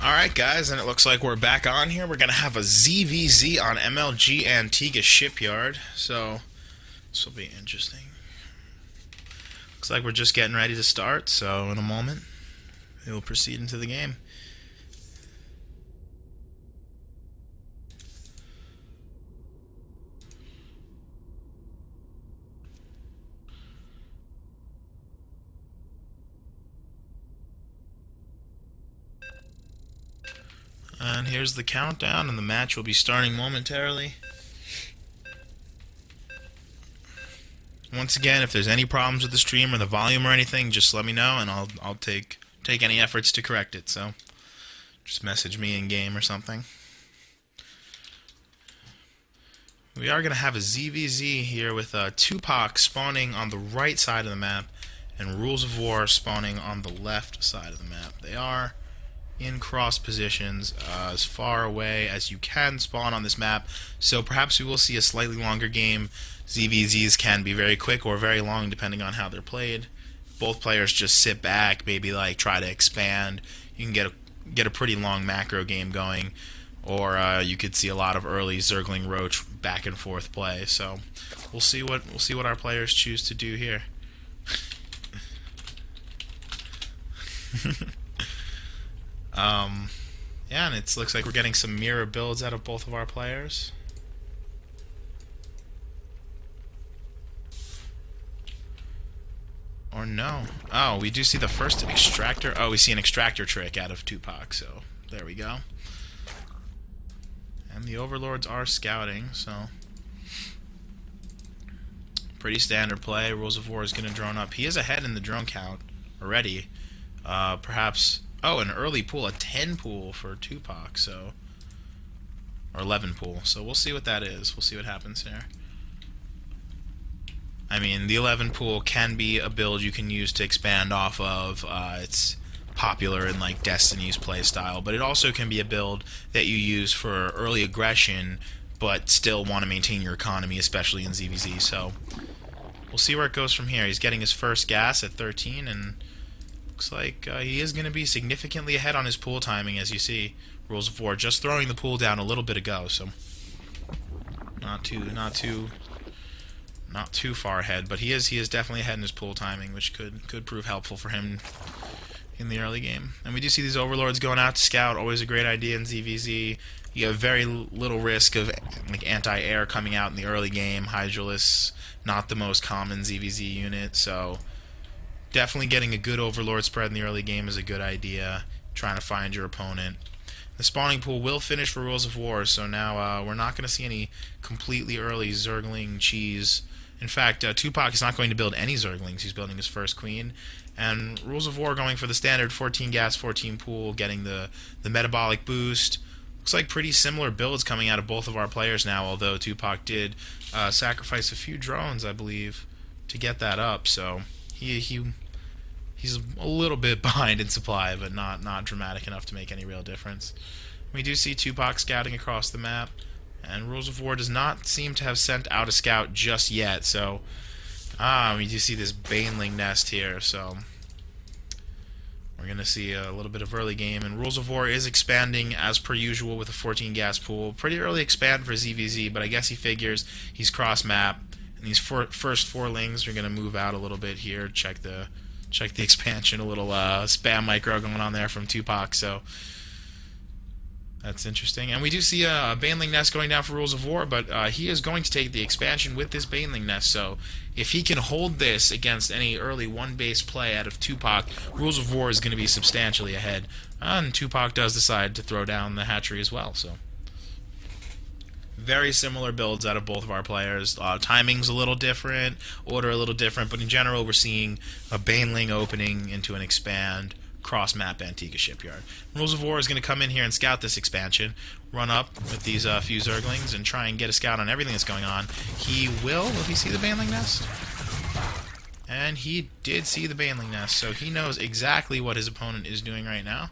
Alright guys, and it looks like we're back on here. We're going to have a ZVZ on MLG Antigua Shipyard, so this will be interesting. Looks like we're just getting ready to start, so in a moment we will proceed into the game. And here's the countdown, and the match will be starting momentarily. Once again, if there's any problems with the stream or the volume or anything, just let me know, and I'll I'll take take any efforts to correct it. So, just message me in game or something. We are going to have a ZVZ here with uh, Tupac spawning on the right side of the map and Rules of War spawning on the left side of the map. They are in cross positions uh, as far away as you can spawn on this map. So perhaps we will see a slightly longer game. ZVZs can be very quick or very long depending on how they're played. Both players just sit back, maybe like try to expand. You can get a get a pretty long macro game going, or uh, you could see a lot of early Zergling Roach back and forth play. So we'll see what we'll see what our players choose to do here. Um, yeah, and it looks like we're getting some mirror builds out of both of our players. Or no. Oh, we do see the first extractor. Oh, we see an extractor trick out of Tupac, so there we go. And the overlords are scouting, so pretty standard play. Rules of War is going to drone up. He is ahead in the drone count already. Uh, perhaps Oh, an early pool, a 10 pool for Tupac, so... Or 11 pool, so we'll see what that is. We'll see what happens here. I mean, the 11 pool can be a build you can use to expand off of. Uh, it's popular in, like, Destiny's playstyle, but it also can be a build that you use for early aggression, but still want to maintain your economy, especially in ZVZ, so... We'll see where it goes from here. He's getting his first gas at 13, and looks like uh, he is going to be significantly ahead on his pool timing, as you see. Rules of War just throwing the pool down a little bit ago, so not too, not too, not too far ahead. But he is, he is definitely ahead in his pool timing, which could could prove helpful for him in the early game. And we do see these overlords going out to scout. Always a great idea in ZVZ. You have very little risk of like anti-air coming out in the early game. Hydralisk, not the most common ZVZ unit, so definitely getting a good Overlord spread in the early game is a good idea. Trying to find your opponent. The spawning pool will finish for Rules of War, so now uh, we're not going to see any completely early Zergling cheese. In fact, uh, Tupac is not going to build any Zerglings. He's building his first queen. And Rules of War going for the standard 14 gas, 14 pool, getting the, the metabolic boost. Looks like pretty similar builds coming out of both of our players now, although Tupac did uh, sacrifice a few drones, I believe, to get that up. So he he he's a little bit behind in supply, but not not dramatic enough to make any real difference. We do see Tupac scouting across the map, and Rules of War does not seem to have sent out a scout just yet. So ah, we do see this Baneling nest here. So we're going to see a little bit of early game, and Rules of War is expanding as per usual with a 14 gas pool. Pretty early expand for ZVZ, but I guess he figures he's cross map and these four, first four lings are going to move out a little bit here. Check the check the expansion. A little uh, spam micro going on there from Tupac. So that's interesting. And we do see a, a Baneling Nest going down for Rules of War, but uh, he is going to take the expansion with this Baneling Nest. So if he can hold this against any early one base play out of Tupac, Rules of War is going to be substantially ahead. And Tupac does decide to throw down the hatchery as well. So very similar builds out of both of our players. Uh, timing's a little different, order a little different, but in general, we're seeing a Baneling opening into an expand cross map Antigua Shipyard. Rules of War is going to come in here and scout this expansion, run up with these uh, few Zerglings, and try and get a scout on everything that's going on. He will. Will he see the Baneling nest? And he did see the Baneling nest, so he knows exactly what his opponent is doing right now.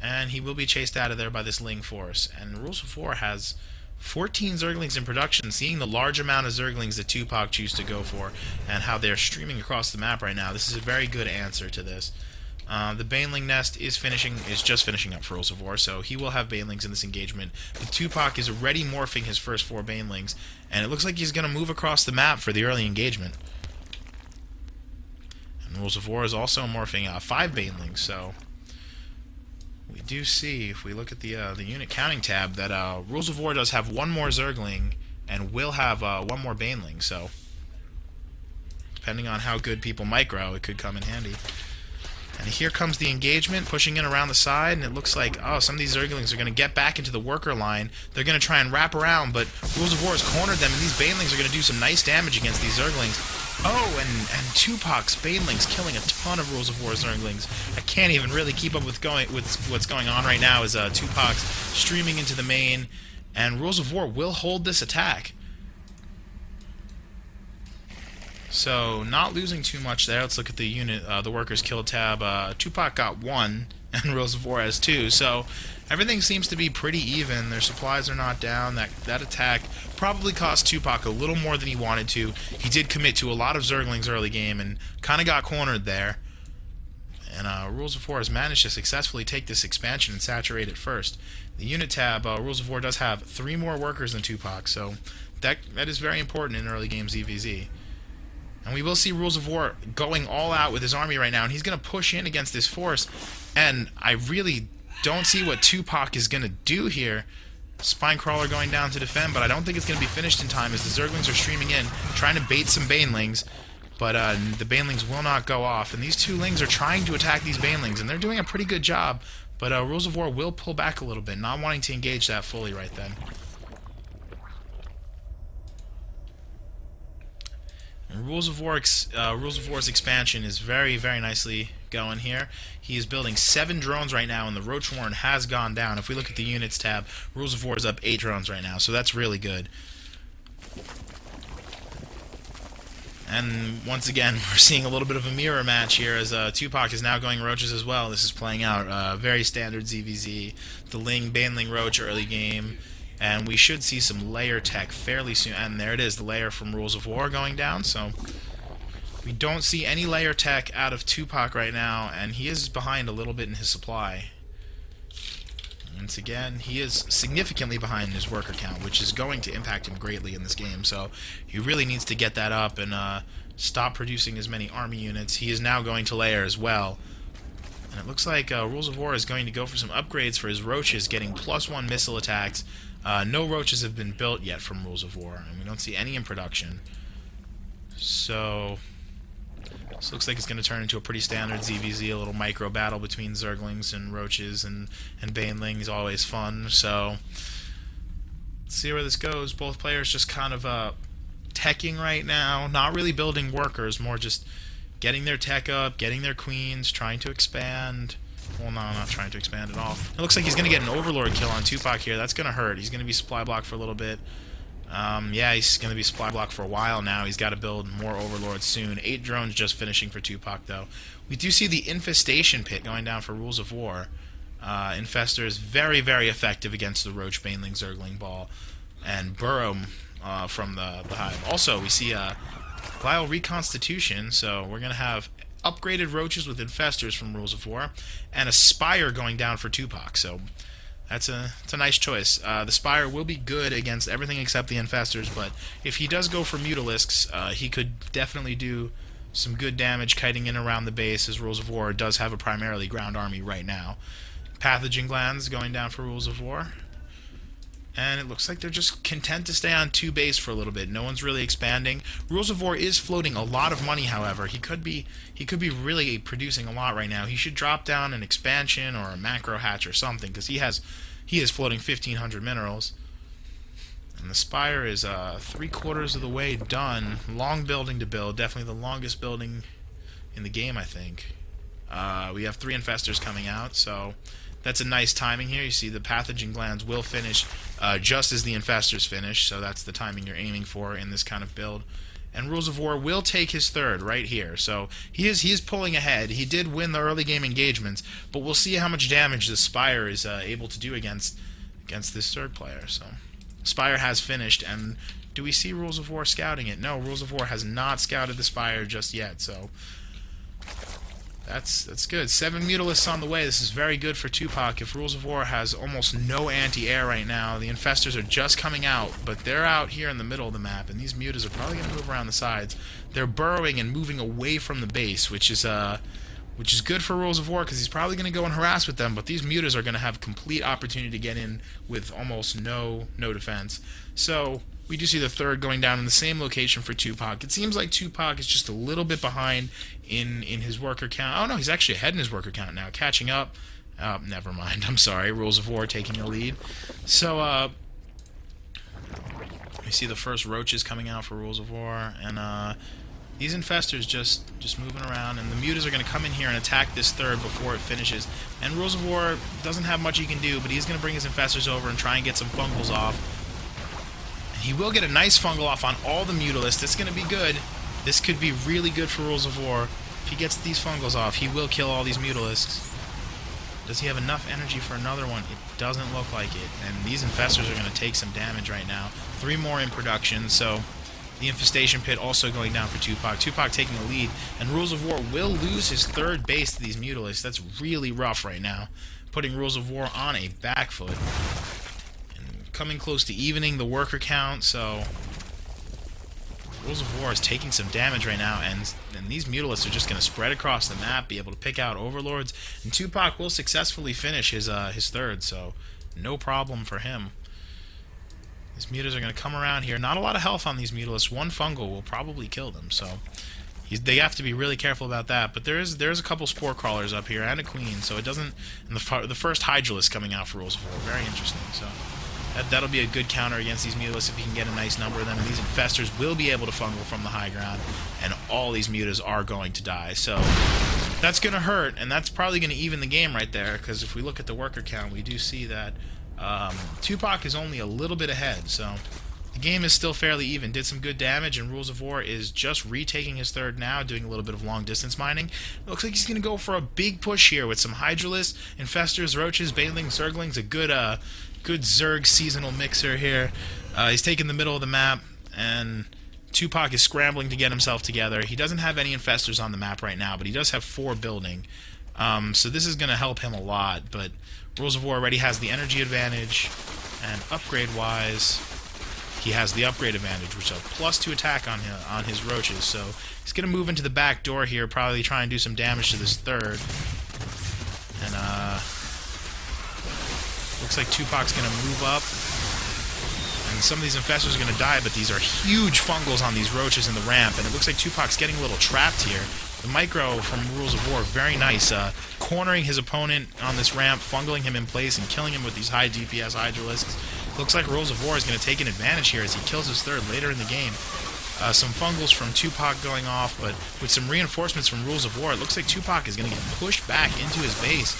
And he will be chased out of there by this Ling force. And Rules of War has 14 Zerglings in production, seeing the large amount of Zerglings that Tupac choose to go for and how they're streaming across the map right now, this is a very good answer to this. Uh, the Baneling Nest is finishing is just finishing up for Rules of War, so he will have Banelings in this engagement. But Tupac is already morphing his first four Banelings, and it looks like he's going to move across the map for the early engagement. And Rules of War is also morphing uh, five Banelings, so do see, if we look at the uh, the unit counting tab, that uh, Rules of War does have one more Zergling and will have uh, one more Baneling, so depending on how good people micro, it could come in handy. And here comes the engagement, pushing in around the side, and it looks like, oh, some of these Zerglings are going to get back into the worker line. They're going to try and wrap around, but Rules of War has cornered them, and these Banelings are going to do some nice damage against these Zerglings. Oh, and, and Tupac's Banelings killing a ton of Rules of War Zerglings. I can't even really keep up with going with what's going on right now as uh, Tupac's streaming into the main, and Rules of War will hold this attack. So not losing too much there. Let's look at the unit, uh, the workers kill tab. Uh, Tupac got one, and Rules of War has two. So everything seems to be pretty even. Their supplies are not down. That that attack probably cost Tupac a little more than he wanted to. He did commit to a lot of Zerglings early game and kind of got cornered there. And uh, Rules of War has managed to successfully take this expansion and saturate it first. The unit tab, uh, Rules of War does have three more workers than Tupac, so that that is very important in early game ZVZ. And we will see Rules of War going all out with his army right now, and he's going to push in against this force. And I really don't see what Tupac is going to do here. Spinecrawler going down to defend, but I don't think it's going to be finished in time as the Zerglings are streaming in, trying to bait some Banelings. But uh, the Banelings will not go off, and these two Lings are trying to attack these Banelings, and they're doing a pretty good job. But uh, Rules of War will pull back a little bit, not wanting to engage that fully right then. Rules of War, uh, Rules of War's expansion is very, very nicely going here. He is building seven drones right now, and the Roach Warren has gone down. If we look at the units tab, Rules of War is up eight drones right now, so that's really good. And once again, we're seeing a little bit of a mirror match here as uh, Tupac is now going Roaches as well. This is playing out uh, very standard ZVZ. The Ling, Baneling Roach early game and we should see some lair tech fairly soon. And there it is, the lair from Rules of War going down. So we don't see any lair tech out of Tupac right now, and he is behind a little bit in his supply. Once again, he is significantly behind in his worker count, which is going to impact him greatly in this game. So he really needs to get that up and uh, stop producing as many army units. He is now going to lair as well. And it looks like uh, Rules of War is going to go for some upgrades for his roaches, getting plus one missile attacks, uh, no roaches have been built yet from Rules of War, and we don't see any in production. So, this looks like it's going to turn into a pretty standard ZVZ, a little micro battle between Zerglings and Roaches and, and Banelings, always fun. So, see where this goes. Both players just kind of uh, teching right now, not really building workers, more just getting their tech up, getting their queens, trying to expand. Well, no, I'm not trying to expand at all. It looks like he's going to get an Overlord kill on Tupac here. That's going to hurt. He's going to be supply block for a little bit. Um, yeah, he's going to be supply block for a while now. He's got to build more Overlords soon. Eight drones just finishing for Tupac, though. We do see the Infestation Pit going down for Rules of War. Uh, Infestor is very, very effective against the Roach, Baneling, Zergling Ball, and Burrow uh, from the, the Hive. Also, we see a Glial Reconstitution, so we're going to have upgraded roaches with infestors from Rules of War, and a spire going down for Tupac. So that's a that's a nice choice. Uh, the spire will be good against everything except the infestors, but if he does go for mutalisks, uh, he could definitely do some good damage kiting in around the base. As Rules of War does have a primarily ground army right now. Pathogen glands going down for Rules of War and it looks like they're just content to stay on two base for a little bit. No one's really expanding. Rules of War is floating a lot of money, however. He could be he could be really producing a lot right now. He should drop down an expansion or a macro hatch or something because he has he is floating 1500 minerals. And the spire is uh, three quarters of the way done. Long building to build. Definitely the longest building in the game, I think. Uh, we have three infestors coming out, so that's a nice timing here. You see the pathogen glands will finish uh, just as the infestors finish, so that's the timing you're aiming for in this kind of build. And Rules of War will take his third right here. So he is he is pulling ahead. He did win the early game engagements, but we'll see how much damage the Spire is uh, able to do against against this third player. So Spire has finished, and do we see Rules of War scouting it? No, Rules of War has not scouted the Spire just yet. So that's that's good. Seven Mutalisks on the way. This is very good for Tupac. If Rules of War has almost no anti-air right now, the Infestors are just coming out, but they're out here in the middle of the map, and these Mutas are probably going to move around the sides. They're burrowing and moving away from the base, which is uh, which is good for Rules of War because he's probably going to go and harass with them. But these Mutas are going to have complete opportunity to get in with almost no no defense. So we do see the third going down in the same location for Tupac. It seems like Tupac is just a little bit behind in in his worker count. Oh no, he's actually ahead in his worker count now, catching up. Uh, never mind. I'm sorry. Rules of War taking the lead. So uh, we see the first roaches coming out for Rules of War, and uh, these infestors just just moving around, and the mutas are going to come in here and attack this third before it finishes. And Rules of War doesn't have much he can do, but he's going to bring his infestors over and try and get some fungals off. He will get a nice fungal off on all the Mutalisks. This is going to be good. This could be really good for Rules of War. If he gets these fungals off, he will kill all these Mutalisks. Does he have enough energy for another one? It doesn't look like it. And these infestors are going to take some damage right now. Three more in production, so the infestation pit also going down for Tupac. Tupac taking the lead, and Rules of War will lose his third base to these Mutalisks. That's really rough right now, putting Rules of War on a back foot coming close to evening the worker count, so Rules of War is taking some damage right now, and, and these Mutalisks are just going to spread across the map, be able to pick out Overlords, and Tupac will successfully finish his uh, his third, so no problem for him. These Mutas are going to come around here. Not a lot of health on these Mutalisks. One Fungal will probably kill them, so they have to be really careful about that. But there is there's a couple Spore Crawlers up here and a Queen, so it doesn't... And the, the first Hydralisk coming out for Rules of War. Very interesting, so... That, that'll be a good counter against these Mutalisks if he can get a nice number of them. And these Infestors will be able to fungal from the high ground, and all these Mutas are going to die. So that's going to hurt, and that's probably going to even the game right there, because if we look at the worker count, we do see that um, Tupac is only a little bit ahead. So the game is still fairly even. Did some good damage, and Rules of War is just retaking his third now, doing a little bit of long distance mining. Looks like he's going to go for a big push here with some Hydralisks, Infestors, Roaches, Banelings, Zerglings, a good uh, good Zerg seasonal mixer here. Uh, he's taking the middle of the map, and Tupac is scrambling to get himself together. He doesn't have any infestors on the map right now, but he does have four building. Um, so this is going to help him a lot, but Rules of War already has the energy advantage, and upgrade-wise, he has the upgrade advantage, which is a plus two attack on his, on his roaches. So he's going to move into the back door here, probably try and do some damage to this third. And uh, Looks like Tupac's going to move up. And some of these infestors are going to die, but these are huge fungals on these roaches in the ramp. And it looks like Tupac's getting a little trapped here. The micro from Rules of War, very nice. Uh, cornering his opponent on this ramp, fungling him in place, and killing him with these high DPS Hydralisks. Looks like Rules of War is going to take an advantage here as he kills his third later in the game. Uh, some fungals from Tupac going off, but with some reinforcements from Rules of War, it looks like Tupac is going to get pushed back into his base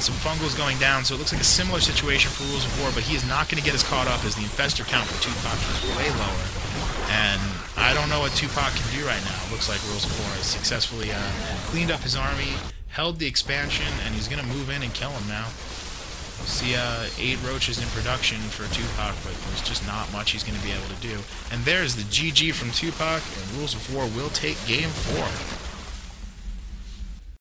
some fungals going down, so it looks like a similar situation for Rules of War, but he is not going to get as caught up as the Infestor count for Tupac is way lower. And I don't know what Tupac can do right now. It looks like Rules of War has successfully uh, cleaned up his army, held the expansion, and he's going to move in and kill him now. See uh, eight roaches in production for Tupac, but there's just not much he's going to be able to do. And there's the GG from Tupac, and Rules of War will take game four.